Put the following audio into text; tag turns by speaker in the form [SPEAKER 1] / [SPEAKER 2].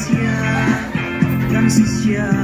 [SPEAKER 1] Transisi. Transisia